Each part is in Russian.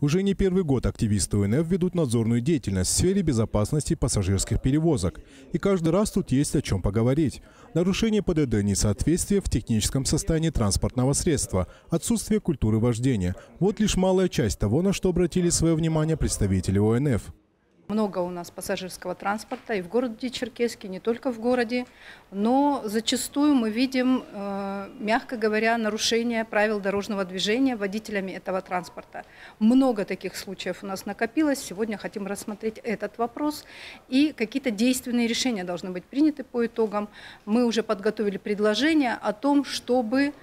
Уже не первый год активисты УНФ ведут надзорную деятельность в сфере безопасности пассажирских перевозок. И каждый раз тут есть о чем поговорить. Нарушение ПДД, несоответствие в техническом состоянии транспортного средства, отсутствие культуры вождения. Вот лишь малая часть того, на что обратили свое внимание представители ОНФ. Много у нас пассажирского транспорта и в городе Черкеске, не только в городе, но зачастую мы видим, э, мягко говоря, нарушение правил дорожного движения водителями этого транспорта. Много таких случаев у нас накопилось. Сегодня хотим рассмотреть этот вопрос и какие-то действенные решения должны быть приняты по итогам. Мы уже подготовили предложение о том, чтобы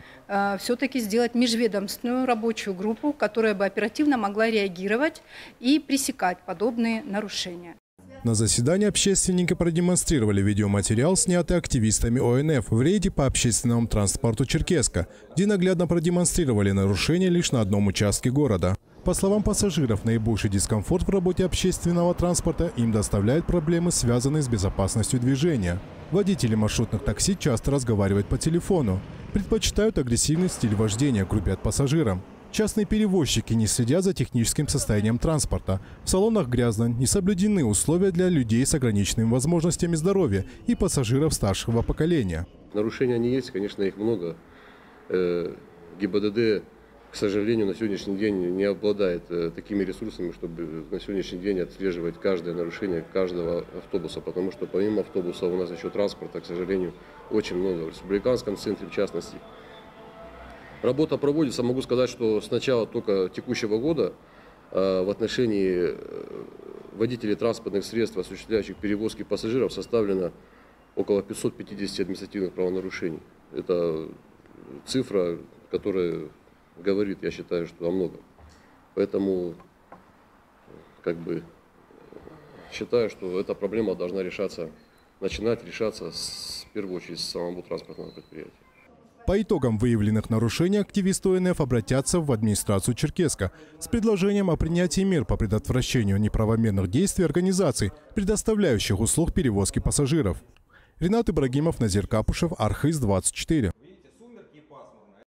все-таки сделать межведомственную рабочую группу, которая бы оперативно могла реагировать и пресекать подобные нарушения нарушения. На заседании общественники продемонстрировали видеоматериал, снятый активистами ОНФ в рейде по общественному транспорту Черкеска, где наглядно продемонстрировали нарушения лишь на одном участке города. По словам пассажиров, наибольший дискомфорт в работе общественного транспорта им доставляют проблемы, связанные с безопасностью движения. Водители маршрутных такси часто разговаривают по телефону, предпочитают агрессивный стиль вождения, грубят пассажирам. Частные перевозчики не следят за техническим состоянием транспорта. В салонах грязно, не соблюдены условия для людей с ограниченными возможностями здоровья и пассажиров старшего поколения. Нарушения они есть, конечно, их много. Э, ГИБДД, к сожалению, на сегодняшний день не обладает э, такими ресурсами, чтобы на сегодняшний день отслеживать каждое нарушение каждого автобуса, потому что помимо автобуса у нас еще транспорта, к сожалению, очень много. В республиканском центре, в частности, Работа проводится, могу сказать, что с начала только текущего года э, в отношении э, водителей транспортных средств, осуществляющих перевозки пассажиров, составлено около 550 административных правонарушений. Это цифра, которая говорит, я считаю, что о многом. Поэтому, как бы, считаю, что эта проблема должна решаться, начинать решаться с, в первую очередь с самого транспортного предприятия. По итогам выявленных нарушений активисты ОНФ обратятся в администрацию Черкеска с предложением о принятии мер по предотвращению неправомерных действий организаций, предоставляющих услуг перевозки пассажиров. Ренат Ибрагимов, Назир Капушев, Архиз 24.